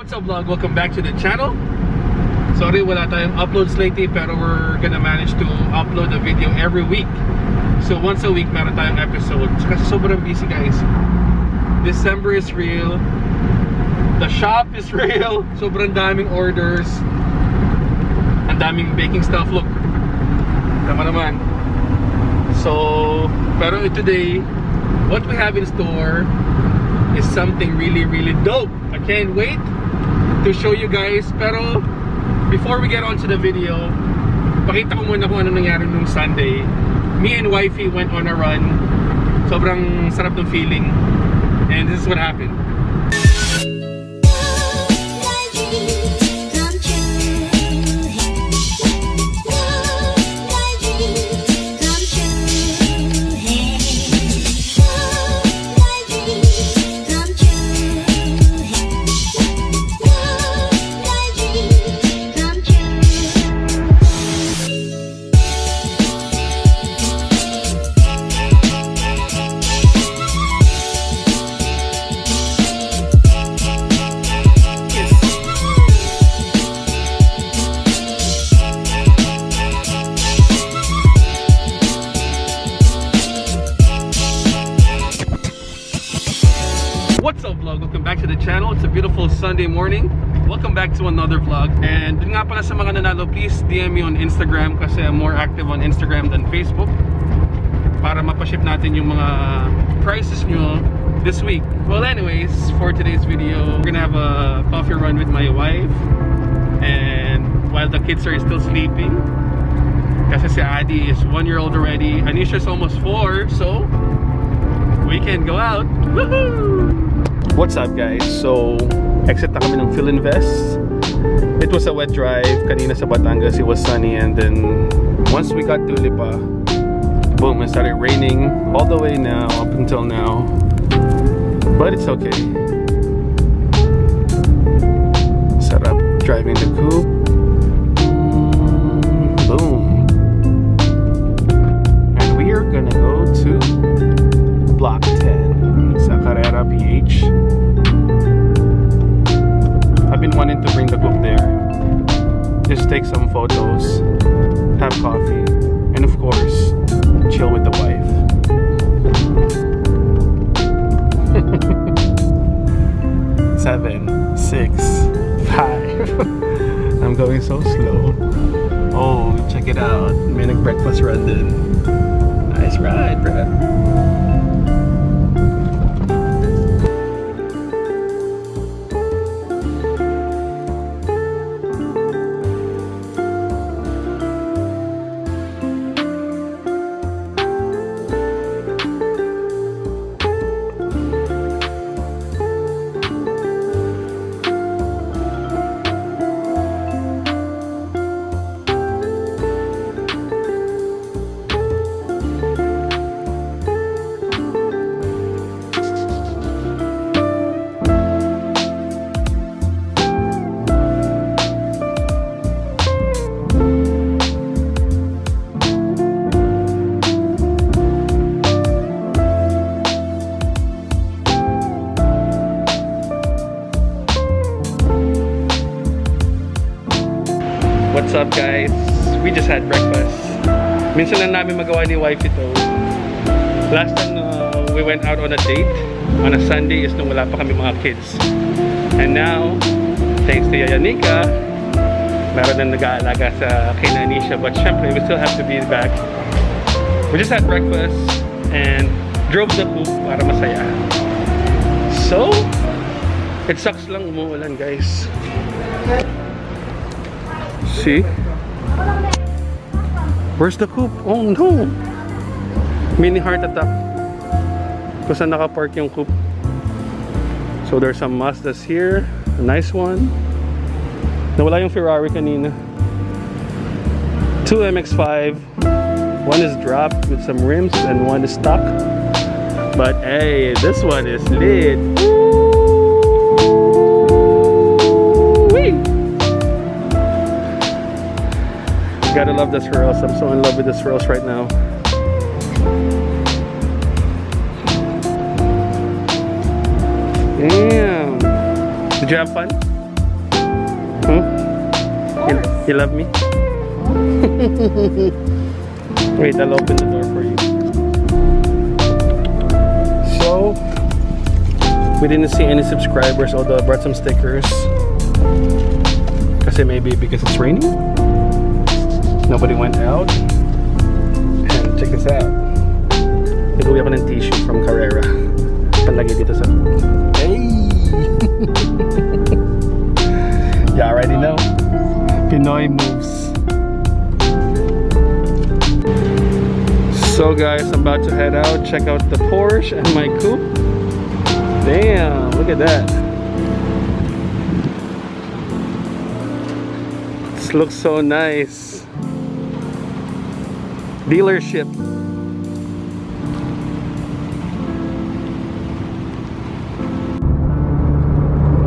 What's up vlog? Welcome back to the channel. Sorry wala tayong uploads lately pero we're gonna manage to upload a video every week. So once a week meron tayong episode. Kasi sobrang busy guys. December is real. The shop is real. Sobrang daming orders. Ang daming baking stuff. Look. Tama naman. So, pero today, what we have in store is something really, really dope. I can't wait to show you guys. Pero, before we get on to the video, pakita ko muna kung ano nangyari nung Sunday. Me and wifey went on a run. Sobrang sarap ng feeling. And this is what happened. What's up vlog? Welcome back to the channel. It's a beautiful Sunday morning. Welcome back to another vlog. And dun nga pala sa mga nanalo, please DM me on Instagram kasi I'm more active on Instagram than Facebook para mapaship natin yung mga prices nyo this week. Well anyways, for today's video, we're gonna have a coffee run with my wife and while the kids are still sleeping kasi si Adi is one year old already. Anisha's almost four, so we can go out. Woohoo! What's up guys? So, exit na kami ng Philinvest. It was a wet drive. Kanina sa Batangas, it was sunny. And then, once we got to Lipa, boom, it started raining all the way now, up until now. But it's okay. Sarap driving the coupe. Mm, Boom. Wanting to bring the coupe there. Just take some photos, have coffee, and of course, chill with the wife. Seven, six, five. I'm going so slow. Oh, check it out. May nag-breakfast run din. Nice ride, Brad. We just had breakfast. Minsan lang namin magawa ni wife ito. Last time uh, we went out on a date on a Sunday is nung wala pa kami mga kids. And now, thanks to Yayanika, meron na nag-aalaga sa kay Nanisha. But syempre, we still have to be back. We just had breakfast and drove the coupe para masaya. So, it sucks lang umuulan guys. See? Where's the coupe? Oh no! Mini heart attack. Kung saan nakapark yung coupe. So there's some Mazdas here. A nice one. Nawala yung Ferrari kanina. Two MX-5. One is dropped with some rims and one is stock. But hey, this one is lit. Gotta love this Ross. I'm so in love with this Ross right now. Damn. Did you have fun? Hmm? You, you love me? Wait, I'll open the door for you. So, we didn't see any subscribers, although I brought some stickers. Kasi maybe because it's raining. Nobody went out. And check this out. Nag-uwi ako ng tissue from Carrera. Panlagay dito sa... Hey! you already know. Pinoy moves. So guys, I'm about to head out. Check out the Porsche and my coupe. Damn, look at that. This looks so nice. Dealership.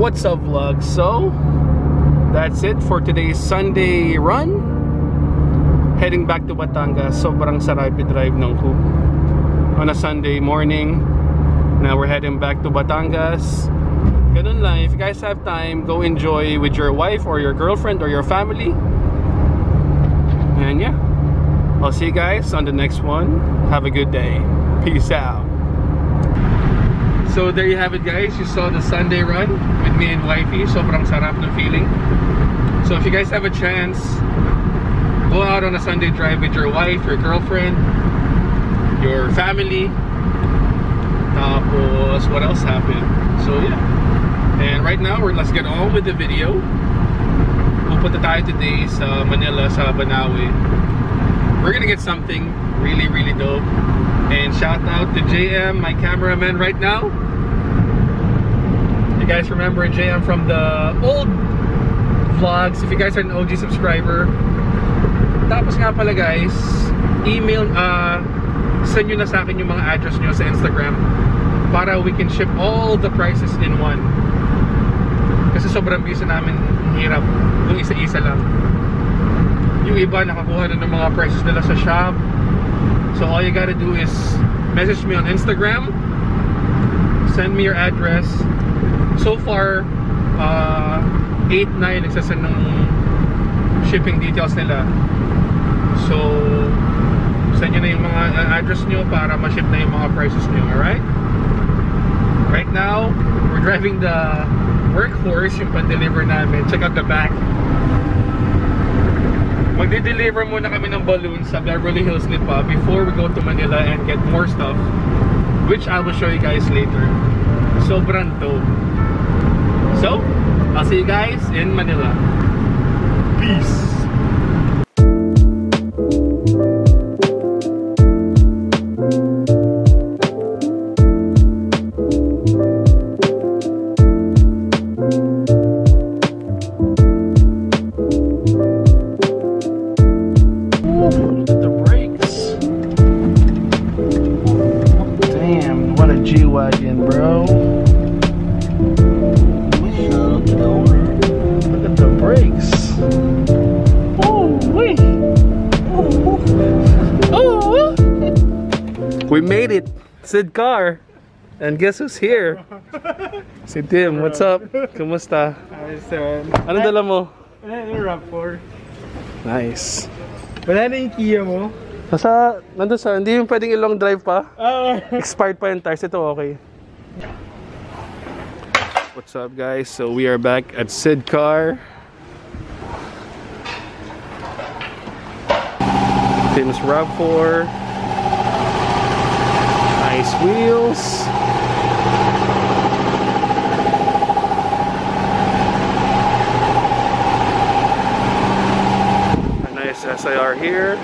What's up vlog? So, that's it for today's Sunday run. Heading back to Batangas. Sobrang sarap drive ng. On a Sunday morning. Now we're heading back to Batangas. Ganun lang. If you guys have time, go enjoy with your wife or your girlfriend or your family. And yeah. I'll see you guys on the next one. Have a good day. Peace out. So there you have it guys. You saw the Sunday run with me and wifey. Sobrang sarap ng feeling. So if you guys have a chance, go out on a Sunday drive with your wife, your girlfriend, your family. Tapos, what else happened? So yeah. And right now, we're, let's get on with the video. We'll Pupunta tayo today sa Manila, sa Banawe. We're gonna get something really, really dope. And shout out to JM, my cameraman right now. You guys remember JM from the old vlogs. If you guys are an OG subscriber. Tapos nga pala guys, email, uh, send nyo na sa akin yung mga address nyo sa Instagram para we can ship all the prices in one. Kasi sobrang busy namin, hirap kung isa-isa lang. Yung iba nakakuha na ng mga prices nila sa shop. So all you gotta do is message me on Instagram, send me your address. So far, uh, 8-9 nagsasend ng shipping details nila. So, send nyo na yung mga uh, address nyo para ma-ship na yung mga prices nyo, alright? Right now, we're driving the workhorse, yung pan-deliver namin. Check out the back. Magde-deliver muna kami ng balloons sa Beverly Hills Lipa before we go to Manila and get more stuff which I will show you guys later. Sobrang dope. So, I'll see you guys in Manila. Peace! We made it. Zidcar. And guess who's here? Si Tim, what's up? Kumusta? Ayos naman. Ano dala mo? Wala na yung RAV4. Nice. Wala na yung Kia mo. Nasa, nandun sa, hindi yung pwedeng i-long drive pa. Ah, Expired pa yung tires. Ito okay. What's up guys? So we are back at Zidcar. Tim's RAV4. Nice wheels. A nice SIR here.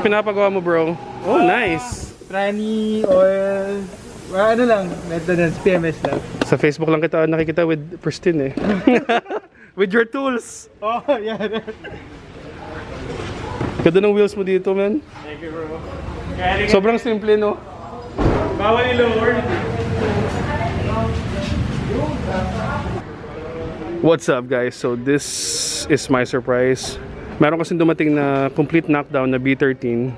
Anong pinapagawa mo bro? Oh, nice. Tranny, oil, wala ano lang, maintenance, PMS lang. Sa Facebook lang kita nakikita with Pristine eh. with your tools. Oh, yan. Ganda ng wheels mo dito, man. Thank you, bro. Kaya Sobrang simple, no? Bawal i-lower. What's up guys? So this is my surprise. Meron kasing dumating na complete knockdown na B13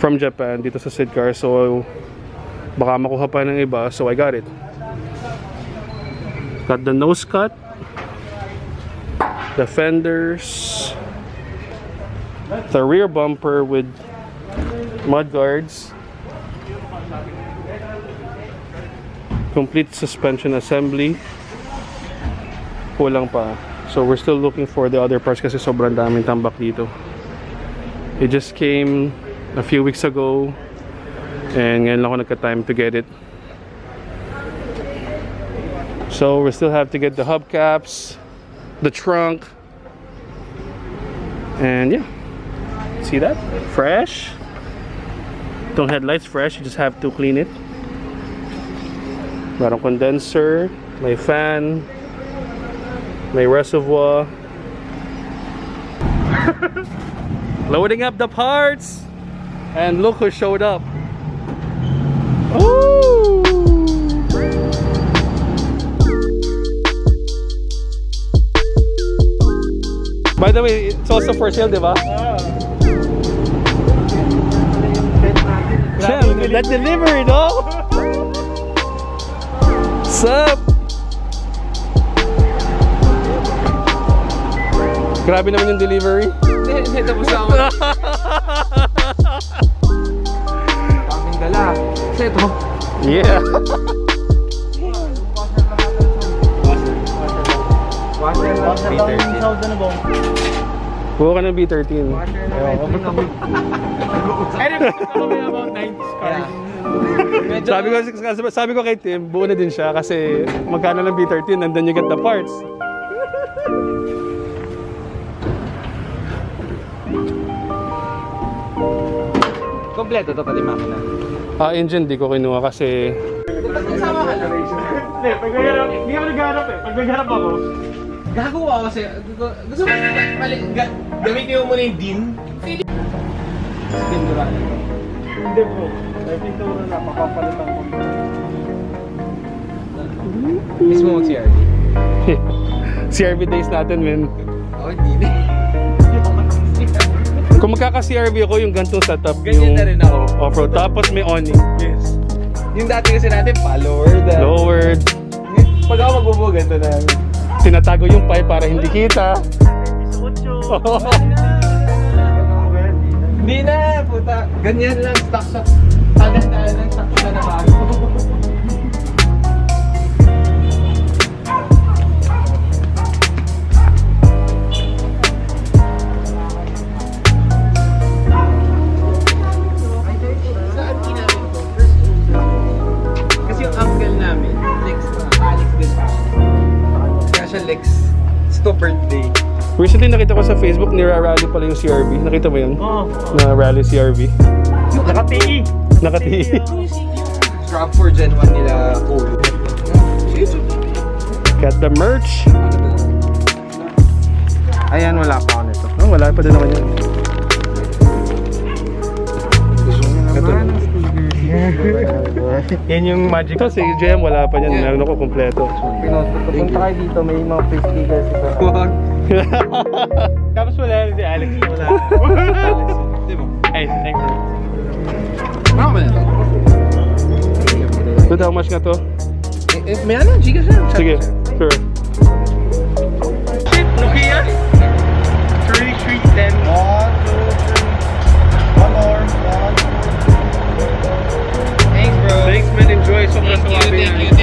from Japan dito sa Sidcar. So baka makuha pa ng iba. So I got it. Got the nose cut. The fenders. The rear bumper with mud guards. Complete suspension assembly kulang pa. So we're still looking for the other parts kasi sobrang daming tambak dito. It just came a few weeks ago and ngayon lang ako nagka-time to get it. So we still have to get the hubcaps, the trunk, and yeah. See that? Fresh. Itong headlights fresh, you just have to clean it. Merong condenser, may fan, may reservoir. Loading up the parts. And look who showed up. Ooh. By the way, it's also for sale, di ba? Ah. Sam, that delivery, no? Sup? Grabe naman yung delivery. Hindi, hindi. Tapos ako. Kaming dala. Kasi ito. yeah. Washer. Washer lang yung sound na ba? Buka ka ng B13. Washer na twin ako. Anyway, kami about 90s cars. Medyo, Sabi ko, sabi ko kay Tim, buo na din siya kasi magkano ng B13, nandun you get the parts. Kompleto to pati makina. Ah, engine di ko kinuha kasi Kasama ka lang. Hindi, pag nagharap, hindi ako nagharap eh. Pag nagharap ako, Gagawa ako kasi gusto gusto mo mali ga, gamitin mo muna yung din. Pinduran. hindi bro. May pintura na, papapalitan ko. Mismo mag CRD. CRV days natin, men. Oh, hindi. Kung magkaka-CRV ako, yung gantong setup, Ganyan yung na rin ako. off-road. Tapos may awning. Yes. Yung dati kasi natin, follower the... Lowered. Pag ako magbubuo, ganito na. Tinatago yung pipe para hindi kita. Hindi na, puta. Ganyan lang, stock shot. Tandaan lang, stock shot na bago. Siya Lex. It's to birthday. Recently nakita ko sa Facebook, nira-rally pala yung CRV. Nakita mo yun? Oo. Na rally CRV. Nakati. Nakati. Drop for Gen 1 nila Polo. Got the merch. Ayan, wala pa ako nito. Oh, wala pa din naman yun. Ito. Yan yung magic. Ito si JM, wala pa yan. Yeah. Meron ako kompleto. Punta kayo dito, may mga free stickers ito. Wag. Tapos wala rin si Alex. Wala. Ay, thank you. Ba nito? But how much nga to? Eh, eh, may ano? Giga siya. Sige, sure. Man, enjoy. Sobrang thank yan.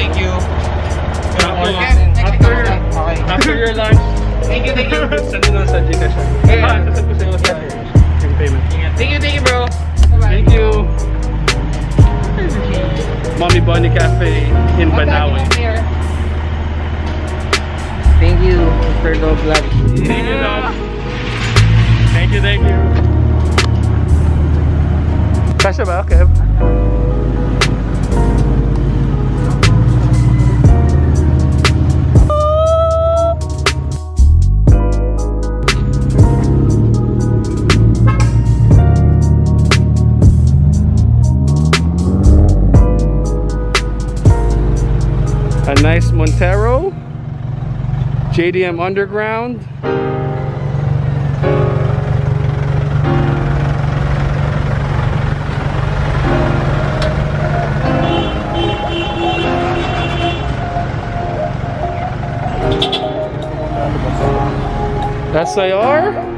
A nice Montero. JDM Underground. SIR.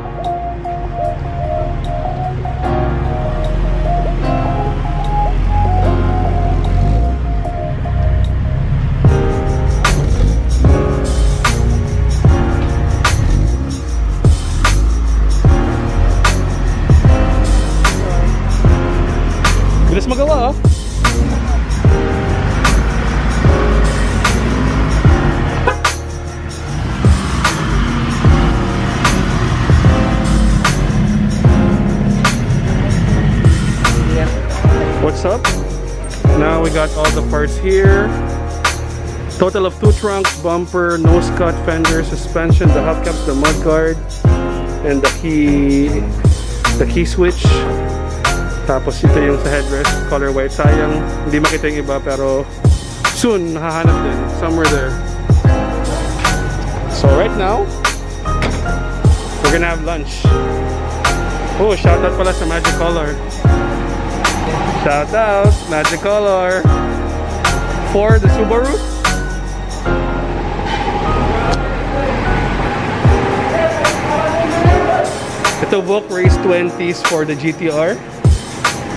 Bilis magawa. What's up? Now we got all the parts here. Total of two trunks, bumper, nose cut, fender, suspension, the hubcaps, the mud guard, and the key the key switch. Tapos ito yung sa headrest, color white. Sayang, hindi makita yung iba pero soon hahanap din. Somewhere there. So right now, we're gonna have lunch. Oh, shout out pala sa Magic Color. Shout out, Magic Color. For the Subaru. Ito book race 20s for the GTR.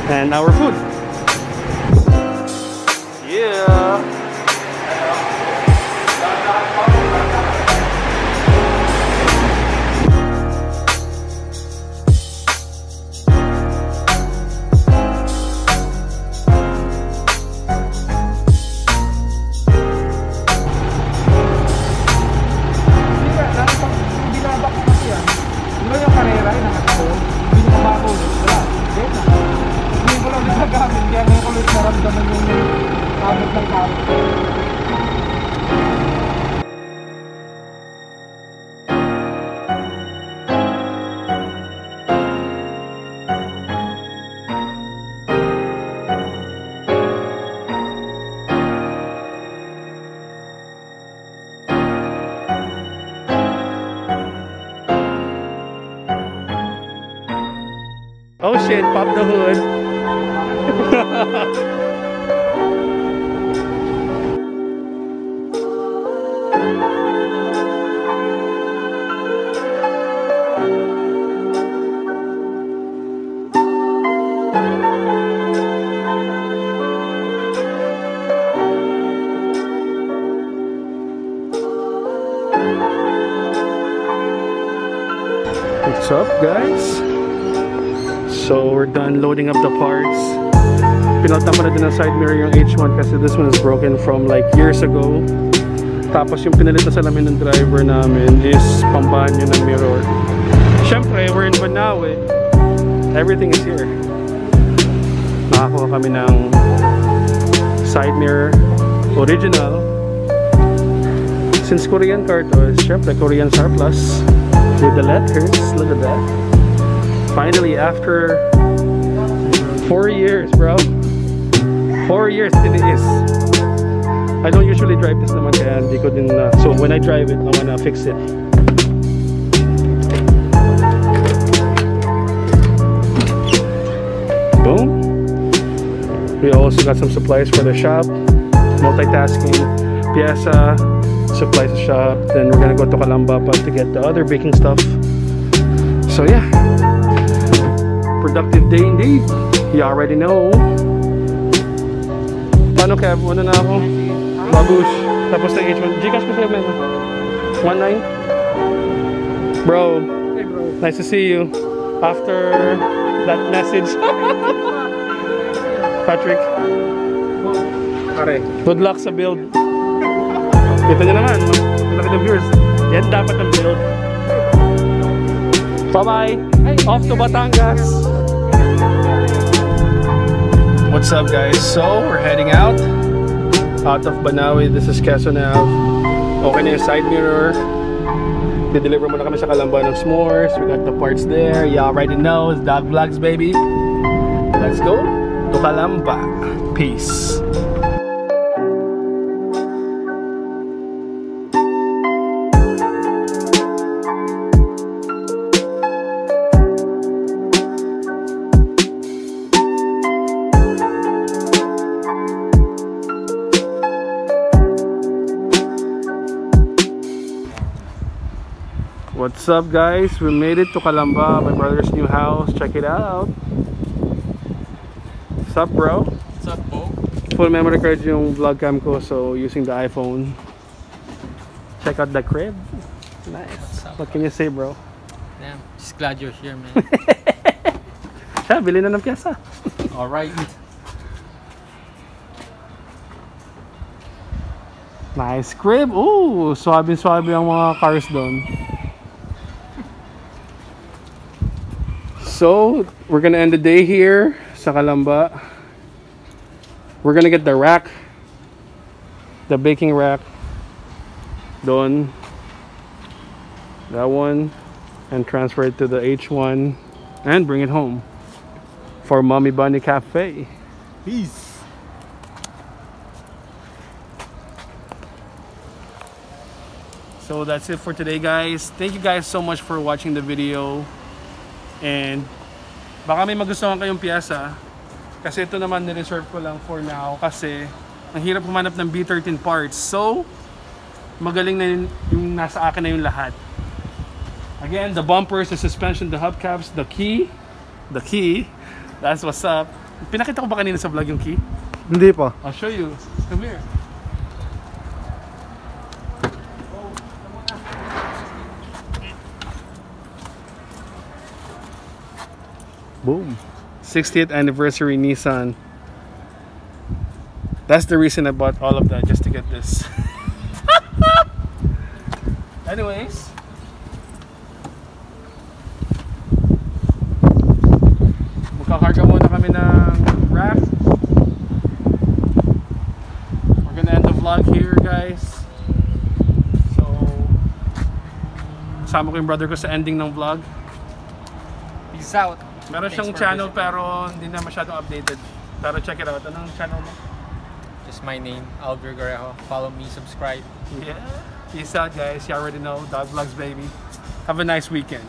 And our food. Yeah. Guys? So we're done loading up the parts. Pinalta mo na din ng side mirror yung H1 kasi this one is broken from like years ago. Tapos yung pinalit na salamin ng driver namin is pambanyo ng mirror. Siyempre, we're in Banawe. Everything is here. Nakakuha kami ng side mirror original. Since Korean car to, syempre Korean surplus with the letters. Look at that. Finally, after four years, bro. Four years it is. I don't usually drive this naman kaya hindi ko din na. Uh, so when I drive it, I wanna fix it. Boom. We also got some supplies for the shop. Multitasking. Piesa. Supplies shop. Then we're gonna go to Calambapa to get the other baking stuff. So yeah productive day indeed. You already know. Paano Kev? Ano na ako? Babush. Tapos na H1. Gcash ko sa'yo, man. 1.9? Bro, Hey bro. nice to see you. After that message. Patrick, Pare. good luck sa build. Kita nyo naman? Malaki ng viewers. Yan dapat ang build. Bye-bye! Off to Batangas! What's up guys? So, we're heading out. Out of Banawi. This is Quezon. Okay na yung side mirror. Dideliver muna kami sa Kalamba ng s'mores. We got the parts there. You already know. It's Dog Vlogs, baby. Let's go to Kalamba. Peace. What's up guys? We made it to Calamba, my brother's new house. Check it out. What's up bro? What's up, Bo? Full memory card yung vlog cam ko so using the iPhone. Check out the crib. Nice. Up? What can you say bro? Damn, just glad you're here, man. Siya, bili na ng pyesa. Alright. Nice crib. Ooh, swabe-swabe ang mga cars doon. So, we're gonna end the day here sa Calamba. We're gonna get the rack, the baking rack, doon, that one, and transfer it to the H1 and bring it home for Mommy Bunny Cafe. Peace. So that's it for today guys. Thank you guys so much for watching the video. And baka may magustuhan kayong piyesa. Kasi ito naman nireserve ko lang for now. Kasi ang hirap humanap ng B13 parts. So, magaling na yun, yung nasa akin na yung lahat. Again, the bumpers, the suspension, the hubcaps, the key. The key. That's what's up. Pinakita ko ba kanina sa vlog yung key? Hindi pa. I'll show you. Come here. Boom. 60th anniversary Nissan. That's the reason I bought all of that just to get this. Anyways. Muna kami ng rack. We're gonna end the vlog here guys. So, kasama ko yung brother ko sa ending ng vlog. Peace out. Meron siyang channel visiting. pero hindi na masyadong updated. Pero check it out. Anong channel mo? Just my name, Albert Guerrero. Follow me, subscribe. Yeah. Peace out guys. You already know. Dog Vlogs baby. Have a nice weekend.